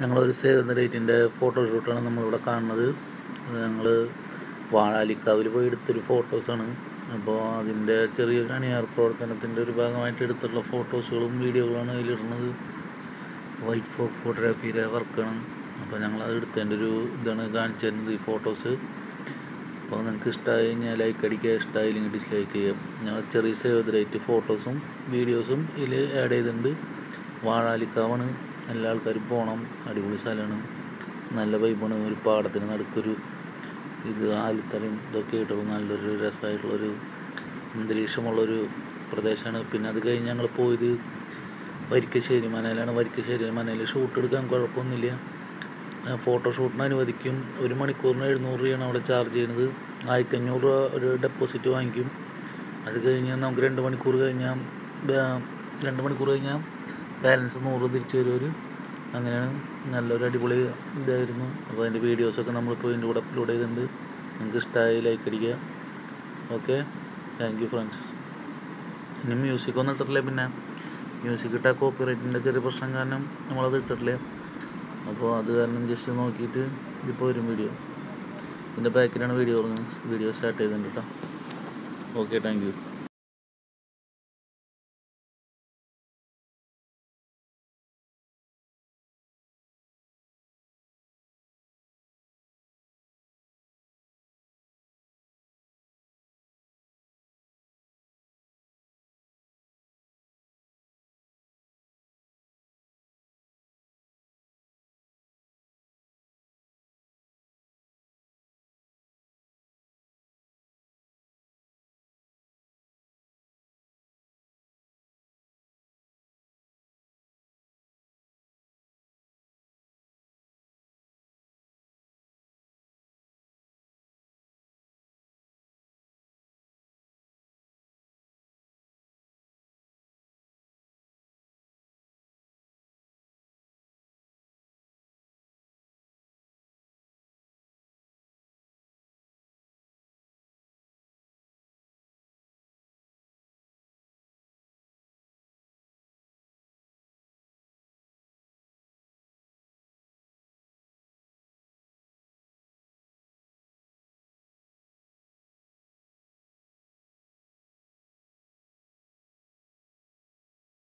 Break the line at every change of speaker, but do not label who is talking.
ഞങ്ങളൊരു save the ഡേറ്റിന്റെ ഫോട്ടോഷൂട്ടാണ് നമ്മളിവിടെ കാണുന്നത്. ഞങ്ങൾ വാഴാലിക്കാവിൽ പോയി എടുത്തൊരു ഫോട്ടോസാണ്. അപ്പോൾ അതിന്റെ ചെറിയ അണിയാർ പ്രവർത്തനത്തിന്റെ ഒരു ഭാഗമായിട്ട് എടുത്തുള്ള ഫോട്ടോസുകളും വീഡിയോകളാണ് അതിലിടുന്നത്. വൈറ്റ് ഫോക്ക് ഫോട്ടോഗ്രാഫിയിലെ വർക്കാണ്. അപ്പോൾ ഞങ്ങൾ അത് എടുത്തതിന്റെ ഒരു ഇതാണ് കാണിച്ചു തരുന്നത് ഈ ഫോട്ടോസ്. അപ്പോൾ നിങ്ങൾക്ക് ഇഷ്ടമായി കഴിഞ്ഞാൽ ലൈക്ക് അടിക്കുക ഇഷ്ടമായില്ലെങ്കിൽ ഡിസ്ലൈക്ക് ചെയ്യുക. ഞങ്ങൾ ചെറിയ സേവ് ദ ഫോട്ടോസും വീഡിയോസും ഇതിൽ ആഡ് ചെയ്തിട്ടുണ്ട്. വാഴാലിക്കാവാണ്. എല്ലാ ആൾക്കാരും പോകണം അടിപൊളി സ്ഥലമാണ് നല്ല വൈബാണ് ഒരു പാടത്തിന് നടുക്കൊരു ഇത് ആലിത്തലയും ഇതൊക്കെ ആയിട്ടുള്ള നല്ലൊരു രസമായിട്ടുള്ളൊരു അന്തരീക്ഷമുള്ളൊരു പ്രദേശമാണ് പിന്നെ അത് കഴിഞ്ഞ് ഞങ്ങൾ പോയത് വരിക്കശ്ശേരി മനയിലാണ് വരിക്കശ്ശേരി മനയിൽ ഷൂട്ട് എടുക്കാൻ കുഴപ്പമൊന്നുമില്ല. ഫോട്ടോഷൂട്ടിന് അനുവദിക്കും. ഒരു മണിക്കൂറിന് എഴുന്നൂറ് രൂപയാണ് അവിടെ ചാർജ് ചെയ്യുന്നത്. ആയിരത്തി അഞ്ഞൂറ് രൂപ ഒരു ഡെപ്പോസിറ്റ് വാങ്ങിക്കും. അത് കഴിഞ്ഞാൽ നമുക്ക് രണ്ട് മണിക്കൂർ കഴിഞ്ഞാൽ രണ്ട് മണിക്കൂർ കഴിഞ്ഞാൽ ബാലൻസ് നൂറ് തിരിച്ചു വരുമൊരു അങ്ങനെയാണ് നല്ലൊരു അടിപൊളി ഇതായിരുന്നു. അപ്പോൾ അതിന്റെ വീഡിയോസൊക്കെ നമ്മളിപ്പോൾ ഇതിന്റെ കൂടെ അപ്ലോഡ് ചെയ്തിട്ടുണ്ട്. നിങ്ങൾക്ക് ഇഷ്ടമായി ലൈക്ക് അടിക്കുക. ഓക്കെ താങ്ക് യു ഫ്രണ്ട്സ് ഇനി മ്യൂസിക് ഒന്നും ഇട്ടിട്ടില്ല പിന്നെ? മ്യൂസിക് ഇട്ടാൽ കോപ്പി റൈറ്റിന്റെ ചെറിയ പ്രശ്നം കാരണം നമ്മളത് ഇട്ടിട്ടില്ല? അപ്പോൾ അത് കാരണം ജസ്റ്റ് നോക്കിയിട്ട് ഇതിപ്പോൾ വരും വീഡിയോ ഇതിന്റെ ബാക്കിലാണ് വീഡിയോ വീഡിയോ സ്റ്റാർട്ട് ചെയ്തിട്ടുണ്ട് കേട്ടോ ഓക്കെ താങ്ക് യു